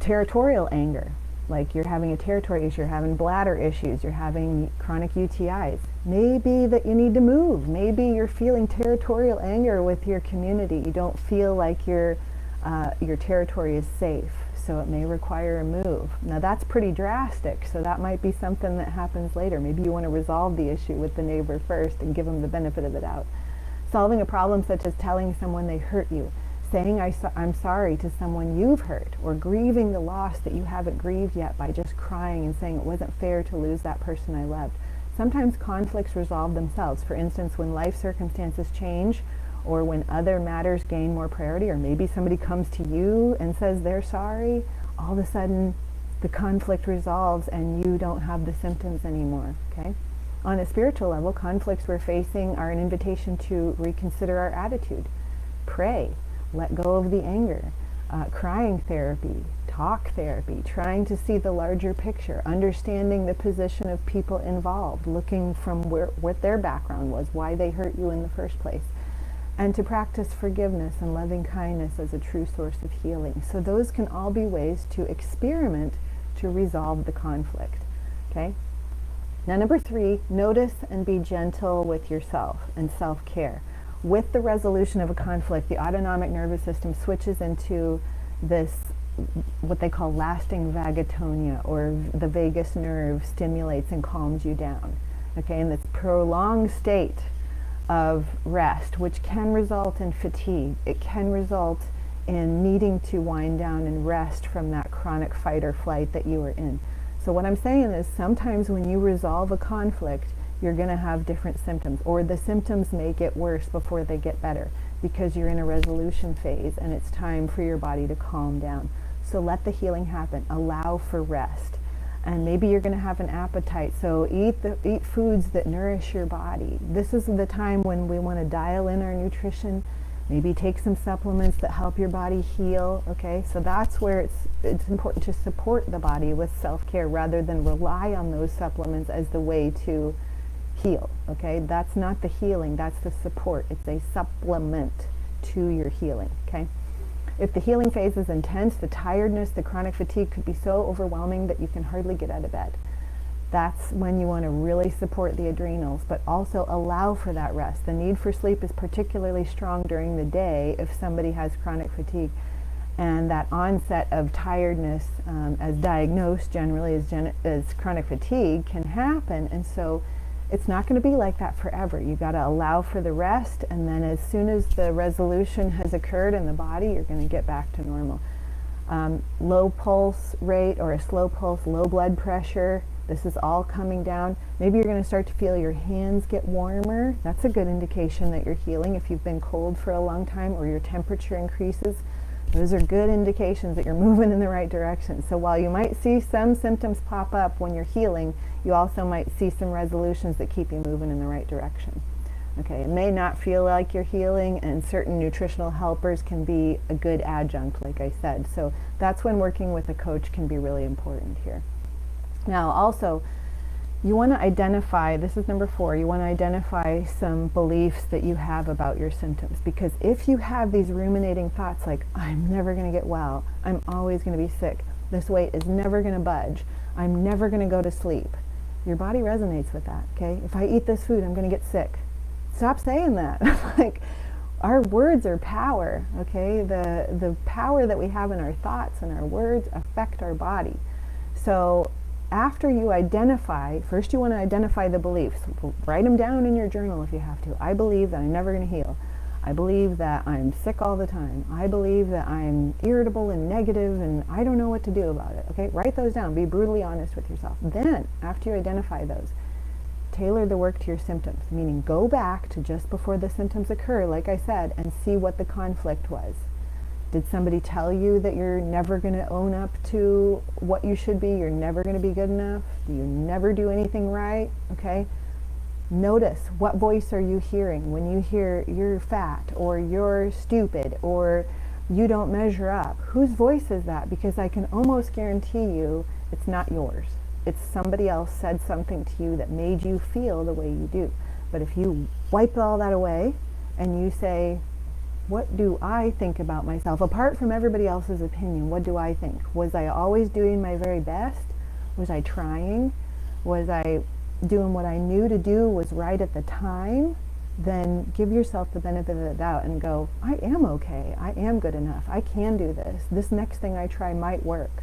territorial anger like you're having a territory issue, you're having bladder issues, you're having chronic UTIs. Maybe that you need to move. Maybe you're feeling territorial anger with your community. You don't feel like you're uh, your territory is safe, so it may require a move. Now that's pretty drastic, so that might be something that happens later. Maybe you want to resolve the issue with the neighbor first and give them the benefit of the doubt. Solving a problem such as telling someone they hurt you, saying I am sorry to someone you've hurt, or grieving the loss that you haven't grieved yet by just crying and saying it wasn't fair to lose that person I loved. Sometimes conflicts resolve themselves. For instance, when life circumstances change, or when other matters gain more priority, or maybe somebody comes to you and says they're sorry, all of a sudden the conflict resolves and you don't have the symptoms anymore, okay? On a spiritual level, conflicts we're facing are an invitation to reconsider our attitude. Pray, let go of the anger, uh, crying therapy, talk therapy, trying to see the larger picture, understanding the position of people involved, looking from where, what their background was, why they hurt you in the first place and to practice forgiveness and loving kindness as a true source of healing. So those can all be ways to experiment to resolve the conflict. Okay? Now number three, notice and be gentle with yourself and self-care. With the resolution of a conflict, the autonomic nervous system switches into this what they call lasting vagotonia or the vagus nerve stimulates and calms you down. Okay, in this prolonged state of rest, which can result in fatigue. It can result in needing to wind down and rest from that chronic fight or flight that you were in. So what I'm saying is sometimes when you resolve a conflict, you're going to have different symptoms, or the symptoms may get worse before they get better because you're in a resolution phase and it's time for your body to calm down. So let the healing happen. Allow for rest and maybe you're going to have an appetite. So eat the eat foods that nourish your body. This is the time when we want to dial in our nutrition. Maybe take some supplements that help your body heal. Okay, so that's where it's it's important to support the body with self-care rather than rely on those supplements as the way to heal. Okay, that's not the healing. That's the support. It's a supplement to your healing. Okay. If the healing phase is intense, the tiredness, the chronic fatigue could be so overwhelming that you can hardly get out of bed. That's when you want to really support the adrenals, but also allow for that rest. The need for sleep is particularly strong during the day if somebody has chronic fatigue. And that onset of tiredness, um, as diagnosed generally as, gen as chronic fatigue, can happen. And so it's not going to be like that forever. You got to allow for the rest, and then as soon as the resolution has occurred in the body, you're going to get back to normal. Um, low pulse rate or a slow pulse, low blood pressure, this is all coming down. Maybe you're going to start to feel your hands get warmer. That's a good indication that you're healing if you've been cold for a long time or your temperature increases. Those are good indications that you're moving in the right direction. So while you might see some symptoms pop up when you're healing, you also might see some resolutions that keep you moving in the right direction. Okay, it may not feel like you're healing and certain nutritional helpers can be a good adjunct, like I said. So that's when working with a coach can be really important here. Now also, you want to identify, this is number four, you want to identify some beliefs that you have about your symptoms. Because if you have these ruminating thoughts like, I'm never going to get well, I'm always going to be sick, this weight is never going to budge, I'm never going to go to sleep, your body resonates with that, okay? If I eat this food, I'm going to get sick. Stop saying that. like, our words are power, okay? The, the power that we have in our thoughts and our words affect our body. So after you identify, first you want to identify the beliefs. Write them down in your journal if you have to. I believe that I'm never going to heal. I believe that I'm sick all the time. I believe that I'm irritable and negative and I don't know what to do about it. Okay, write those down. Be brutally honest with yourself. Then, after you identify those, tailor the work to your symptoms, meaning go back to just before the symptoms occur, like I said, and see what the conflict was. Did somebody tell you that you're never going to own up to what you should be? You're never going to be good enough? Do you never do anything right? Okay? Notice what voice are you hearing when you hear you're fat or you're stupid or you don't measure up. Whose voice is that? Because I can almost guarantee you it's not yours. It's somebody else said something to you that made you feel the way you do. But if you wipe all that away and you say, what do I think about myself? Apart from everybody else's opinion, what do I think? Was I always doing my very best? Was I trying? Was I doing what I knew to do was right at the time? then give yourself the benefit of the doubt and go, I am okay. I am good enough. I can do this. This next thing I try might work.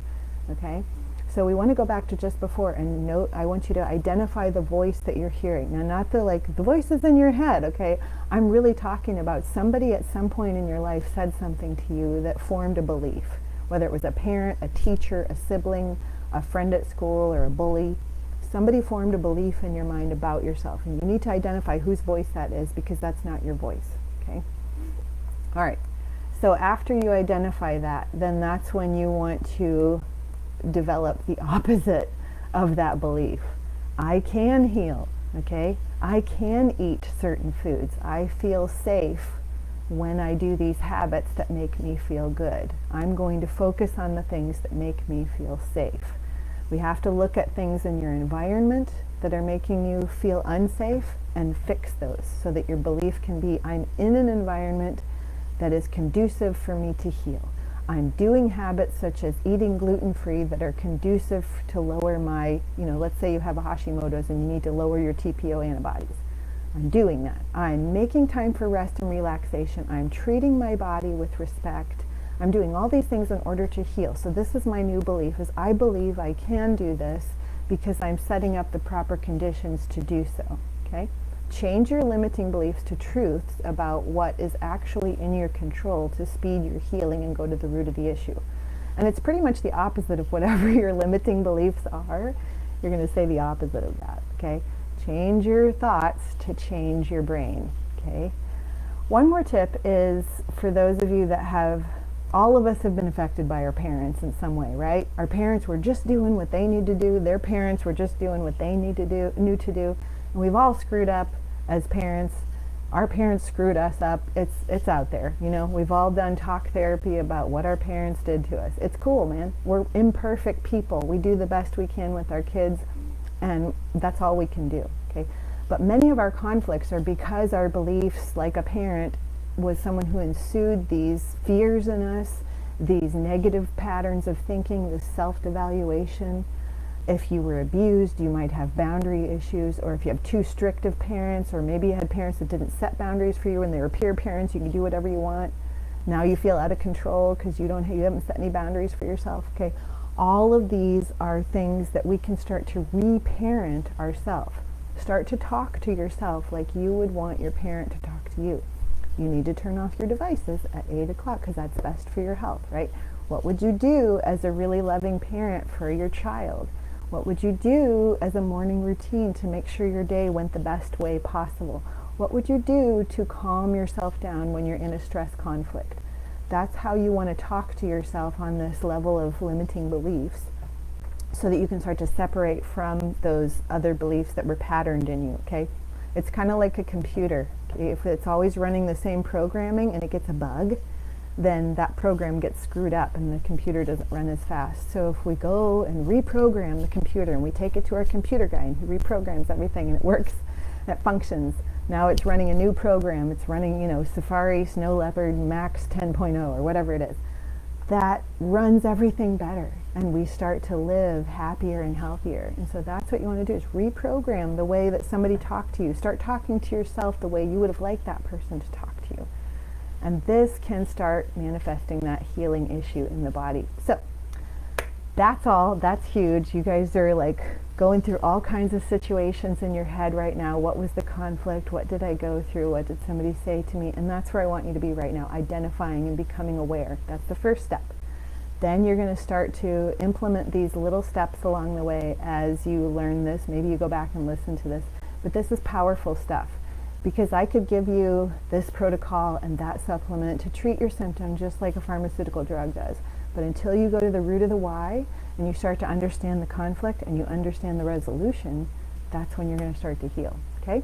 Okay? So we want to go back to just before and note, I want you to identify the voice that you're hearing. Now, not the like, the voice is in your head, okay? I'm really talking about somebody at some point in your life said something to you that formed a belief, whether it was a parent, a teacher, a sibling, a friend at school, or a bully. Somebody formed a belief in your mind about yourself, and you need to identify whose voice that is because that's not your voice, okay? All right. So after you identify that, then that's when you want to develop the opposite of that belief. I can heal, okay? I can eat certain foods. I feel safe when I do these habits that make me feel good. I'm going to focus on the things that make me feel safe. We have to look at things in your environment that are making you feel unsafe and fix those so that your belief can be I'm in an environment that is conducive for me to heal. I'm doing habits such as eating gluten-free that are conducive to lower my, you know, let's say you have a Hashimoto's and you need to lower your TPO antibodies. I'm doing that. I'm making time for rest and relaxation. I'm treating my body with respect. I'm doing all these things in order to heal. So this is my new belief is I believe I can do this because I'm setting up the proper conditions to do so. Okay? Change your limiting beliefs to truths about what is actually in your control to speed your healing and go to the root of the issue. And it's pretty much the opposite of whatever your limiting beliefs are. You're going to say the opposite of that, okay? Change your thoughts to change your brain, okay? One more tip is for those of you that have, all of us have been affected by our parents in some way, right? Our parents were just doing what they need to do. Their parents were just doing what they need to do, knew to do. And we've all screwed up as parents. Our parents screwed us up. It's it's out there, you know. We've all done talk therapy about what our parents did to us. It's cool, man. We're imperfect people. We do the best we can with our kids, and that's all we can do. Okay. But many of our conflicts are because our beliefs, like a parent, was someone who ensued these fears in us, these negative patterns of thinking, this self-devaluation, if you were abused, you might have boundary issues, or if you have too strict of parents, or maybe you had parents that didn't set boundaries for you when they were peer parents, you can do whatever you want. Now you feel out of control because you don't you haven't set any boundaries for yourself. Okay, all of these are things that we can start to reparent ourselves. Start to talk to yourself like you would want your parent to talk to you. You need to turn off your devices at 8 o'clock because that's best for your health, right? What would you do as a really loving parent for your child? What would you do as a morning routine to make sure your day went the best way possible? What would you do to calm yourself down when you're in a stress conflict? That's how you want to talk to yourself on this level of limiting beliefs so that you can start to separate from those other beliefs that were patterned in you, okay? It's kind of like a computer. If it's always running the same programming and it gets a bug, then that program gets screwed up and the computer doesn't run as fast. So if we go and reprogram the computer and we take it to our computer guy and he reprograms everything and it works, it functions, now it's running a new program. It's running, you know, Safari, Snow Leopard, Max 10.0 or whatever it is. That runs everything better and we start to live happier and healthier. And so that's what you want to do is reprogram the way that somebody talked to you. Start talking to yourself the way you would have liked that person to talk. And this can start manifesting that healing issue in the body. So that's all. That's huge. You guys are like going through all kinds of situations in your head right now. What was the conflict? What did I go through? What did somebody say to me? And that's where I want you to be right now, identifying and becoming aware. That's the first step. Then you're going to start to implement these little steps along the way as you learn this. Maybe you go back and listen to this. But this is powerful stuff because I could give you this protocol and that supplement to treat your symptom just like a pharmaceutical drug does. But until you go to the root of the why and you start to understand the conflict and you understand the resolution, that's when you're going to start to heal. Okay?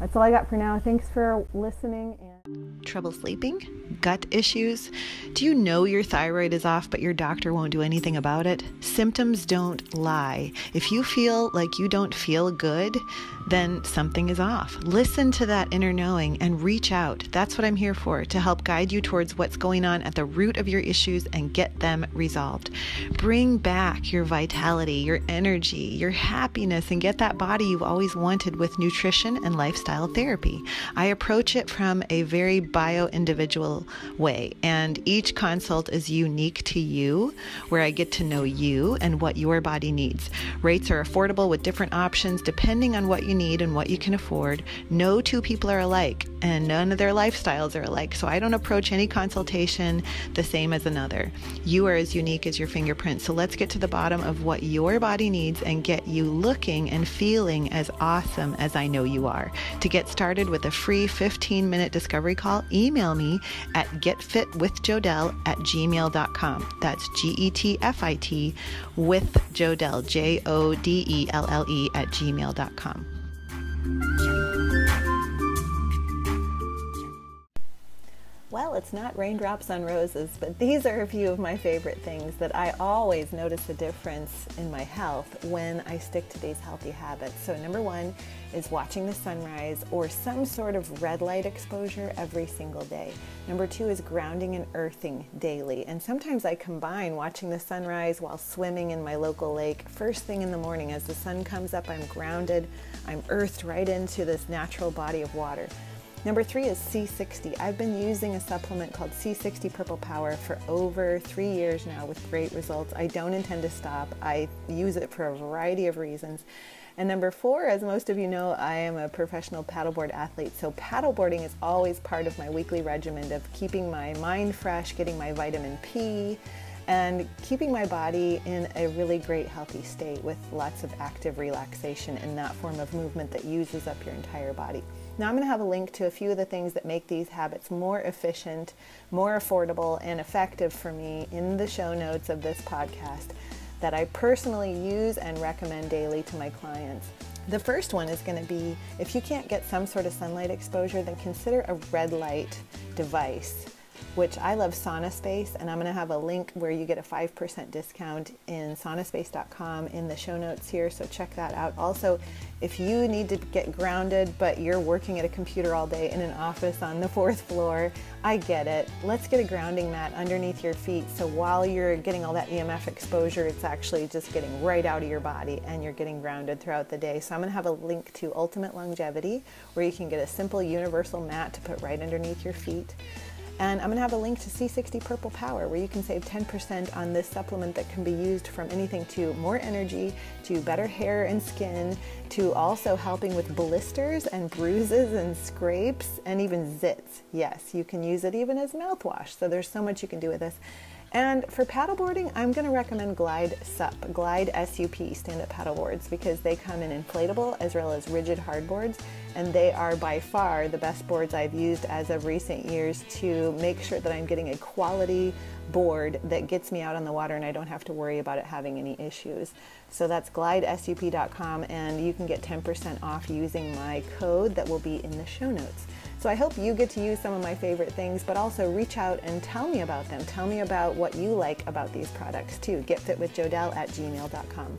That's all I got for now. Thanks for listening. Trouble sleeping? Gut issues? Do you know your thyroid is off, but your doctor won't do anything about it? Symptoms don't lie. If you feel like you don't feel good, then something is off. Listen to that inner knowing and reach out. That's what I'm here for to help guide you towards what's going on at the root of your issues and get them resolved. Bring back your vitality, your energy, your happiness, and get that body you've always wanted with nutrition and lifestyle therapy. I approach it from a very bio individual way, and each consult is unique to you, where I get to know you and what your body needs. Rates are affordable with different options depending on what you need and what you can afford. No two people are alike, and none of their lifestyles are alike, so I don't approach any consultation the same as another. You are as unique as your fingerprint, so let's get to the bottom of what your body needs and get you looking and feeling as awesome as I know you are. To get started with a free 15 minute discovery call, email me at getfitwithjodelle at gmail.com. That's G E T F I T with Jodelle, J O D E L L E, at gmail.com. Well, it's not raindrops on roses, but these are a few of my favorite things that I always notice a difference in my health when I stick to these healthy habits. So, number one is watching the sunrise or some sort of red light exposure every single day. Number two is grounding and earthing daily. And sometimes I combine watching the sunrise while swimming in my local lake. First thing in the morning, as the sun comes up, I'm grounded, I'm earthed right into this natural body of water. Number three is C60. I've been using a supplement called C60 Purple Power for over three years now with great results. I don't intend to stop. I use it for a variety of reasons. And number four, as most of you know, I am a professional paddleboard athlete. So paddleboarding is always part of my weekly regimen of keeping my mind fresh, getting my vitamin P, and keeping my body in a really great healthy state with lots of active relaxation in that form of movement that uses up your entire body. Now I'm going to have a link to a few of the things that make these habits more efficient, more affordable, and effective for me in the show notes of this podcast that I personally use and recommend daily to my clients. The first one is going to be if you can't get some sort of sunlight exposure, then consider a red light device which I love SaunaSpace, and I'm going to have a link where you get a 5% discount in saunaspace.com in the show notes here, so check that out. Also, if you need to get grounded, but you're working at a computer all day in an office on the fourth floor, I get it. Let's get a grounding mat underneath your feet so while you're getting all that EMF exposure, it's actually just getting right out of your body and you're getting grounded throughout the day. So I'm going to have a link to Ultimate Longevity where you can get a simple universal mat to put right underneath your feet. And I'm going to have a link to C60 Purple Power where you can save 10% on this supplement that can be used from anything to more energy, to better hair and skin, to also helping with blisters and bruises and scrapes and even zits. Yes, you can use it even as mouthwash. So there's so much you can do with this. And for paddleboarding, I'm going to recommend GlideSUP, Glide SUP stand-up paddleboards because they come in inflatable as well as rigid hardboards and they are by far the best boards I've used as of recent years to make sure that I'm getting a quality board that gets me out on the water and I don't have to worry about it having any issues. So that's glidesup.com and you can get 10% off using my code that will be in the show notes. So I hope you get to use some of my favorite things, but also reach out and tell me about them. Tell me about what you like about these products too. GetFitWithJodelle at gmail.com.